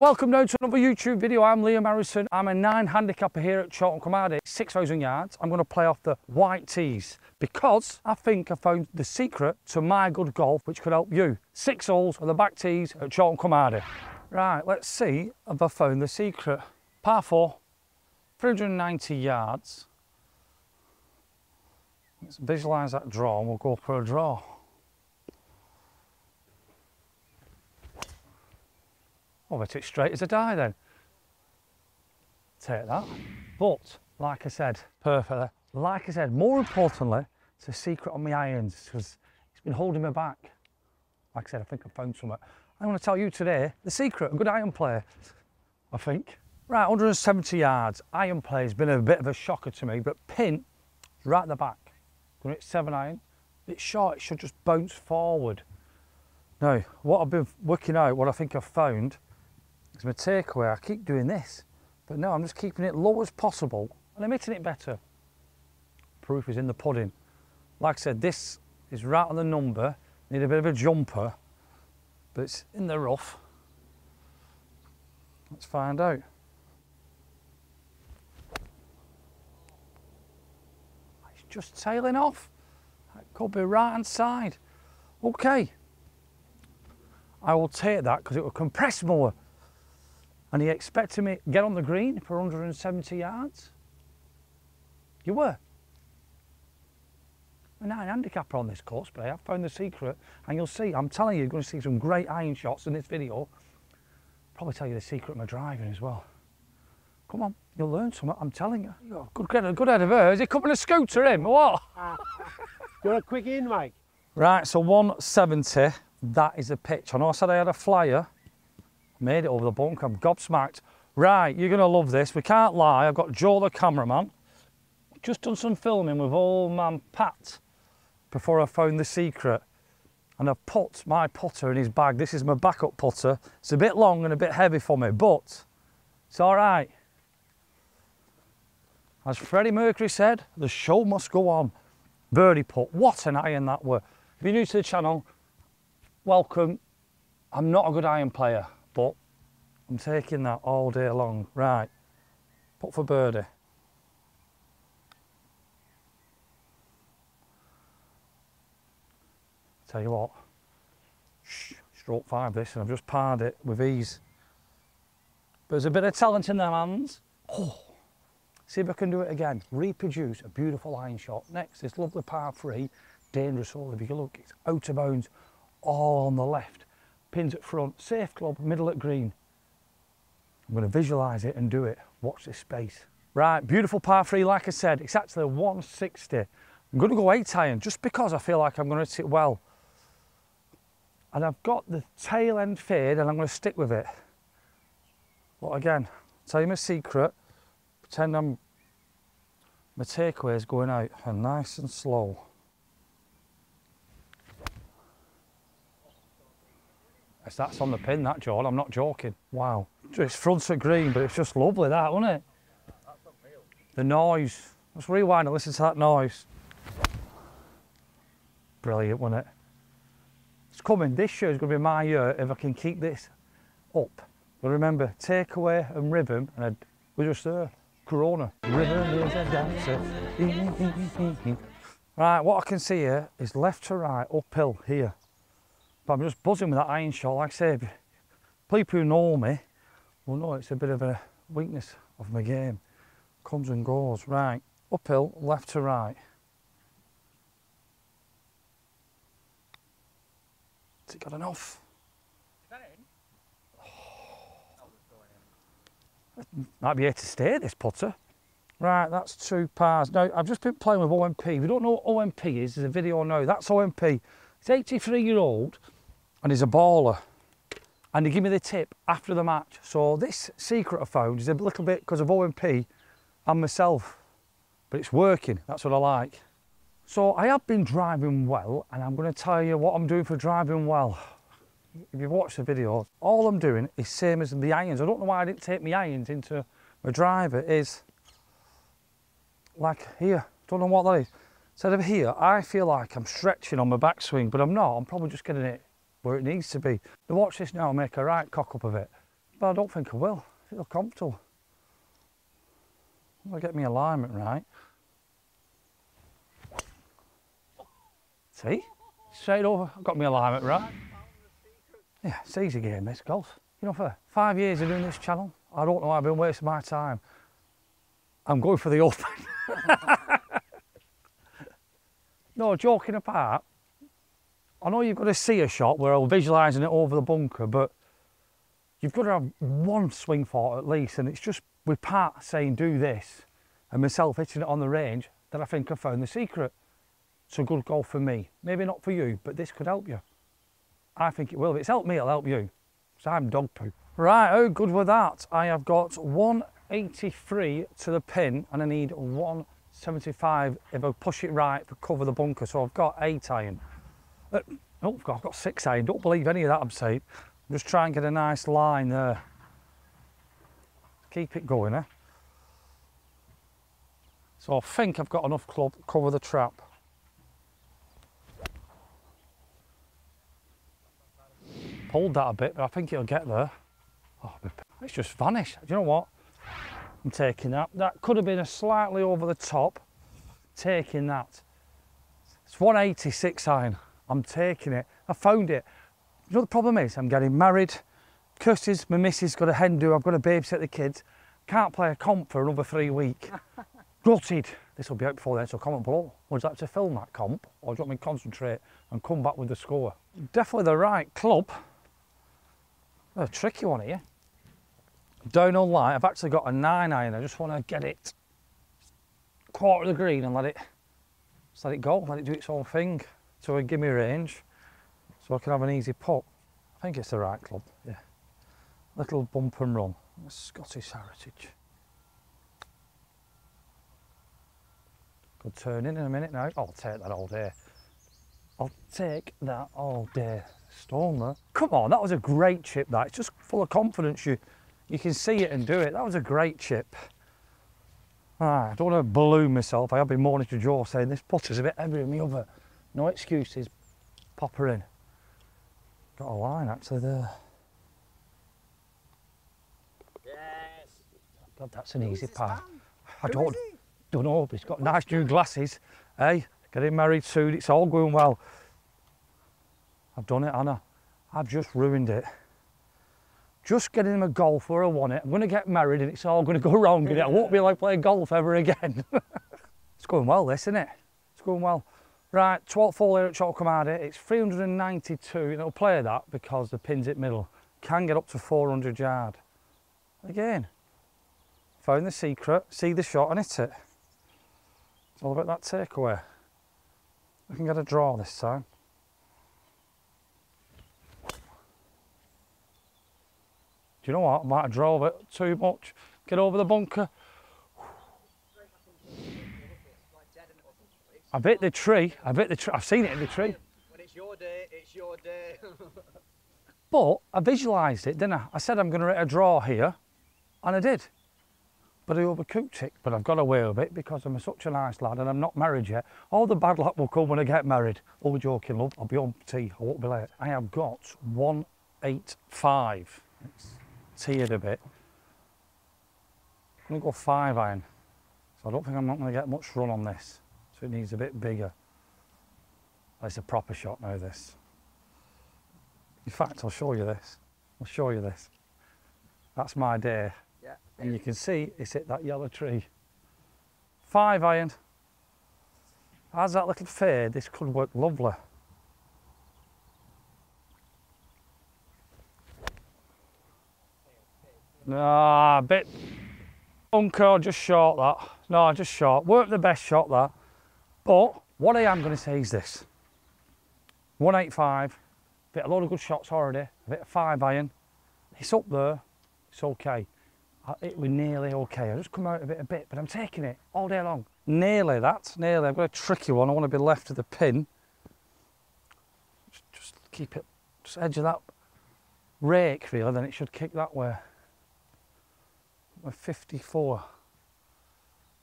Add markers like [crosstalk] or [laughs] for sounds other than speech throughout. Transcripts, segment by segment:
Welcome down to another YouTube video. I'm Liam Harrison. I'm a nine handicapper here at Chorlton Cromarty, 6,000 yards. I'm going to play off the white tees because I think I found the secret to my good golf which could help you. Six holes on the back tees at Chorlton Cromarty. Right, let's see if I found the secret. Par 4, 390 yards. Let's visualise that draw and we'll go for a draw. I'll bet it straight as a die then. Take that. But, like I said, perfectly. Like I said, more importantly, it's a secret on my irons because it's been holding me back. Like I said, I think I found something. I'm going to tell you today the secret, a good iron player, I think. Right, 170 yards. Iron play has been a bit of a shocker to me, but pin right at the back. Going at seven iron. It's short, it should just bounce forward. Now, what I've been working out, what I think I've found, is my takeaway. I keep doing this, but no, I'm just keeping it low as possible and I'm it better. Proof is in the pudding. Like I said, this is right on the number. Need a bit of a jumper, but it's in the rough. Let's find out. Ah, it's just tailing off. It could be right hand side. Okay. I will take that because it will compress more. And he expected me to get on the green for 170 yards. You were. A nine handicapper on this course, but I have found the secret. And you'll see, I'm telling you, you're going to see some great iron shots in this video. Probably tell you the secret of my driving as well. Come on, you'll learn something, I'm telling you. you good, good, good head of her. Is he coming a scooter in or what? [laughs] you want a quick in, Mike? Right, so 170, that is the pitch. I know I said I had a flyer. Made it over the bunk, I'm gobsmacked. Right, you're gonna love this. We can't lie, I've got Joe the cameraman. Just done some filming with old man Pat before I found the secret. And I've put my putter in his bag. This is my backup putter. It's a bit long and a bit heavy for me, but it's all right. As Freddie Mercury said, the show must go on. Birdie putt, what an iron that were. If you're new to the channel, welcome. I'm not a good iron player, I'm taking that all day long. Right, put for birdie. Tell you what, stroke five this, and I've just parred it with ease. But there's a bit of talent in their hands. Oh, see if I can do it again. Reproduce a beautiful iron shot. Next, this lovely par three, dangerous hole. If you look, it's out of bounds, all on the left. Pins at front, safe club, middle at green. I'm going to visualise it and do it. Watch this space. Right, beautiful par three, like I said, it's actually 160. I'm going to go eight iron just because I feel like I'm going to hit it well and I've got the tail end fade and I'm going to stick with it. But again, tell you my secret, pretend I'm, my takeaway is going out and nice and slow. That's on the pin, that, John. I'm not joking. Wow. It's front of green, but it's just lovely, that, isn't it? The noise. Let's rewind and listen to that noise. Brilliant, wasn't it? It's coming. This year is going to be my year if I can keep this up. But remember, takeaway and rhythm, and we're just there. Corona. Rhythm is a dancer. right, what I can see here is left to right, uphill here. But I'm just buzzing with that iron shot. Like I said, people who know me will know it's a bit of a weakness of my game. Comes and goes. Right, uphill, left to right. Has it got enough? [sighs] Might be here to stay, this putter. Right, that's two pars. Now, I've just been playing with OMP. If you don't know what OMP is, there's a video now. That's OMP. It's 83 year old and he's a baller. And he gave me the tip after the match. So this secret I found is a little bit because of OMP and myself. But it's working. That's what I like. So I have been driving well and I'm going to tell you what I'm doing for driving well. If you've watched the video, all I'm doing is same as the irons. I don't know why I didn't take my irons into my driver is like here. Don't know what that is. Instead of here, I feel like I'm stretching on my backswing, but I'm not. I'm probably just getting it where it needs to be. Now watch this now, make a right cock up of it. but I don't think I will. I feel comfortable. I'll get my alignment right. See? Straight over. I've got my alignment right. Yeah, it's easy game, this golf. You know, for five years of doing this channel, I don't know why I've been wasting my time. I'm going for the open. [laughs] no, joking apart, I know you've got to see a shot where I'm visualising it over the bunker, but you've got to have one swing for it at least. And it's just with Pat saying do this and myself hitting it on the range that I think I found the secret. It's a good goal for me. Maybe not for you, but this could help you. I think it will. If it's helped me, it'll help you. So I'm dog poo. Right, oh good with that. I have got 183 to the pin and I need 175 if I push it right to cover the bunker. So I've got eight iron. Uh, oh, I've got six iron. Don't believe any of that I'm saying. Just try and get a nice line there. Keep it going, eh? So I think I've got enough club to cover the trap. Pulled that a bit, but I think it'll get there. Oh, it's just vanished. Do you know what? I'm taking that. That could have been a slightly over the top. Taking that. It's 186 iron. I'm taking it. I found it. You know the problem is? I'm getting married. Curses, my missus got a hen do. I've got to babysit the kids. Can't play a comp for another three weeks. [laughs] Gutted. This will be out before then, so comment below. Would you like to film that comp, or do you want me to concentrate and come back with the score? Definitely the right club. A tricky one here. Downhill light, I've actually got a 9 iron. I just want to get it quarter of the green and let it, just let it go, let it do its own thing. So it give me range, so I can have an easy pop. I think it's the right club, yeah. Little bump and run, Scottish heritage. Good turn in in a minute now. I'll take that all day. I'll take that all day. Stone there. Come on, that was a great chip that. It's just full of confidence. You you can see it and do it. That was a great chip. Ah, I don't want to balloon myself. I have been moaning to Joe saying this putter's a bit heavier than the other. No excuses. Pop her in. Got a line actually there. Yes. God, that's an easy part. I don't, don't know, but he's got nice new glasses. Hey, getting married soon. It's all going well. I've done it, Anna. I've just ruined it. Just getting him a golf where I want it. I'm going to get married and it's all going to go [laughs] wrong and I won't be like playing golf ever again. [laughs] it's going well, this, isn't it? It's going well. Right, 12th hole here at Chocolate It's 392 and it'll play that because the pin's at middle. Can get up to 400 yard. Again, found the secret, see the shot and hit it. It's all about that takeaway. We can get a draw this time. Do you know what? I might have drove it too much. Get over the bunker. I've hit the tree. I've hit the tree. I've seen it in the tree. When it's your day, it's your day. [laughs] But I visualised it, didn't I? I said I'm going to hit a draw here, and I did. But I overcooked it. But I've got away with it because I'm such a nice lad and I'm not married yet. All the bad luck will come when I get married. All joking, love. I'll be on tea. I won't be late. I have got 185. It's tiered a bit. I'm going to go five iron. So I don't think I'm not going to get much run on this. So it needs a bit bigger. It's a proper shot now, this. In fact, I'll show you this. I'll show you this. That's my day. yeah. And you can see it's hit that yellow tree. Five iron. As that little fade, this could work lovely. Nah, a bit bunker, just short that. No, just short. Work the best shot that. But what I am going to say is this. 185, hit a lot of good shots already. I've hit a five iron. It's up there. It's okay. It was nearly okay. I just come out of it a bit, but I'm taking it all day long. Nearly that, nearly. I've got a tricky one. I want to be left of the pin. Just, keep it, just edge of that rake really, then it should kick that way. We're 54.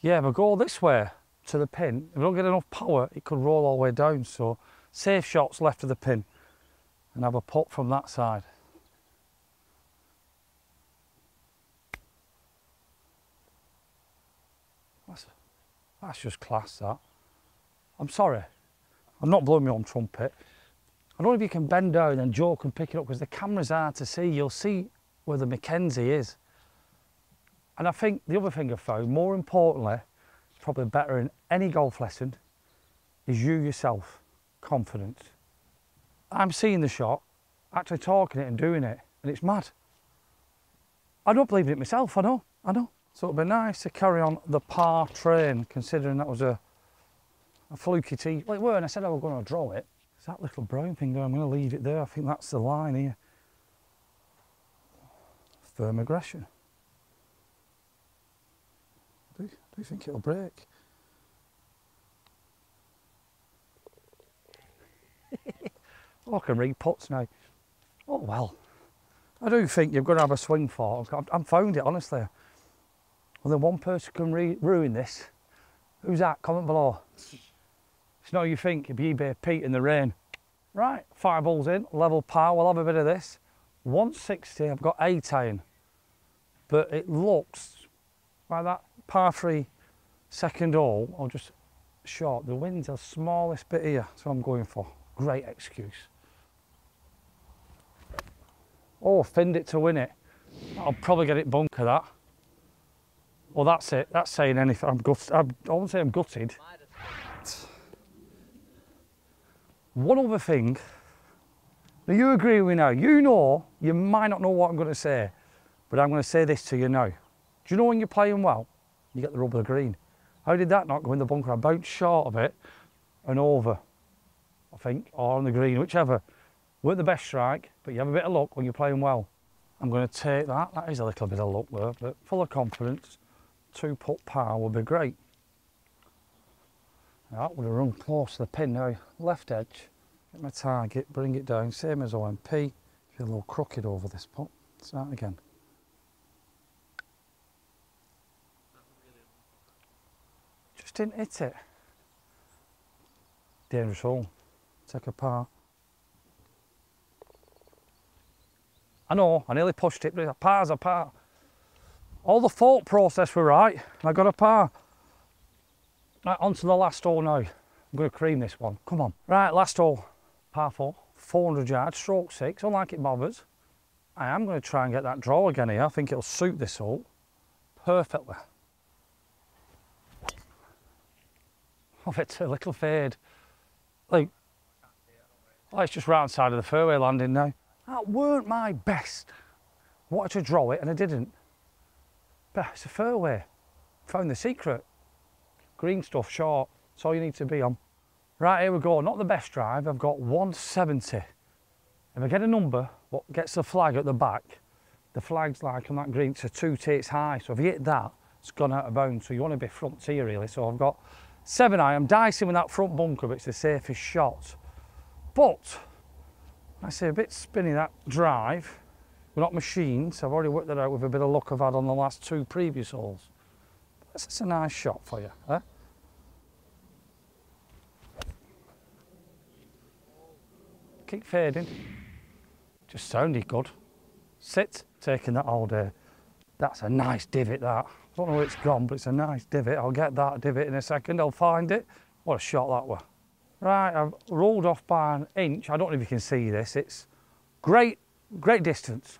Yeah, but go this way to the pin, if we don't get enough power, it could roll all the way down. So safe shots left of the pin and have a putt from that side. That's, that's just class, that. I'm sorry. I'm not blowing my own trumpet. I don't know if you can bend down and Joe can pick it up because the camera's hard to see. You'll see where the Mackenzie is. And I think the other thing I found, more importantly, probably better in any golf lesson, is you yourself, confidence. I'm seeing the shot, actually talking it and doing it, and it's mad. I don't believe in it myself, I know, I know. So it'd be nice to carry on the par train, considering that was a, a fluky tee. Well, it weren't, I said I was going to draw it. It's that little brown thing there, I'm going to leave it there. I think that's the line here. Firm aggression. Do, you think it'll break? oh, I can read putts now. Oh, well. I do think you've got to have a swing for it. I've, I've found it, honestly. Well, then one person can ruin this. Who's that? Comment below. It's not you think, it'd be eBay Pete in the rain. Right, five balls in, level par, we'll have a bit of this. 160, I've got 18. But it looks like that par three second hole, or just short. The wind's the smallest bit here, so I'm going for. Great excuse. Oh, finned it to win it. I'll probably get it bunker that. Well, that's it. That's saying anything. I'm gutted. I'm, I won't say I'm gutted. One other thing. Now, you agree with me now. You know, you might not know what I'm going to say, but I'm going to say this to you now. Do you know when you're playing well, you get the rubber green? How did that not go in the bunker? I bounced short of it and over, I think, or on the green, whichever. Weren't the best strike, but you have a bit of luck when you're playing well. I'm going to take that. That is a little bit of luck there, but full of confidence. Two putt par would be great. That would have run close to the pin now. Left edge, get my target, bring it down, same as OMP. Feel a little crooked over this putt. Start again. Didn't hit it. Dangerous hole. Take a par. Er I know, I nearly pushed it, but a par's a par. All the thought process were right, and I got a par. Right, on to the last hole now. I'm going to cream this one. Come on. Right, last hole. Par 4, 400 yards, stroke 6, unlike it bothers. I am going to try and get that draw again here. I think it'll suit this hole perfectly. Oh, it's a little fade. Like, oh, it's just round side of the fairway landing now. That weren't my best. I wanted to draw it and I didn't. But it's a fairway. Found the secret. Green stuff short. That's all you need to be on. Right, here we go. Not the best drive. I've got 170. If I get a number, what gets the flag at the back, the flag's like on that green, a two takes high. So if you hit that, it's gone out of bounds. So you want to be front tee really. So I've got seven iron. I'm dicing with that front bunker, but it's the safest shot. But I say a bit spinny that drive. We're not machines. I've already worked that out with a bit of luck I've had on the last two previous holes. That's a nice shot for you? Keep fading. Just sounded good. Sit, taking that all day. That's a nice divot, that. I don't know where it's gone, but it's a nice divot. I'll get that divot in a second. I'll find it. What a shot that was. Right, I've rolled off by an inch. I don't know if you can see this. It's great, great distance.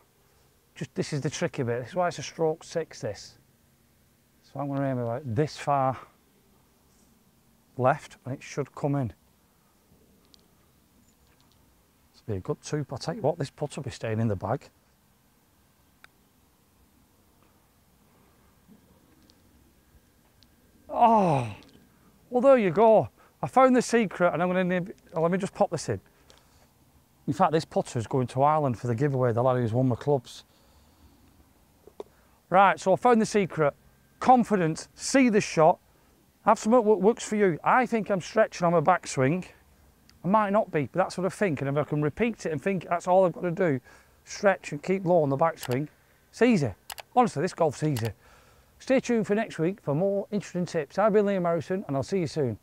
Just this is the tricky bit. This is why it's a stroke six, this. So I'm going to aim like this far left and it should come in. Will be a good two. I'll tell you what, this putt will be staying in the bag. Oh, well there you go. I found the secret and I'm going to, let me just pop this in. In fact, this putter is going to Ireland for the giveaway, the lad who's won my clubs. Right, so I found the secret. Confidence, see the shot, have something that works for you. I think I'm stretching on my backswing. I might not be, but that's what I think. And if I can repeat it and think that's all I've got to do, stretch and keep low on the backswing, it's easy. Honestly, this golf's easy. Stay tuned for next week for more interesting tips. I've been Liam Harrison and I'll see you soon.